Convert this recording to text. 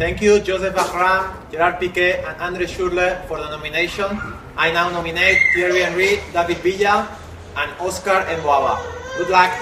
Thank you, Joseph Bahram, Gerard Piqué, and Andre Schurrle for the nomination. I now nominate Thierry Henry, David Villa, and Oscar Emboaba. Good luck.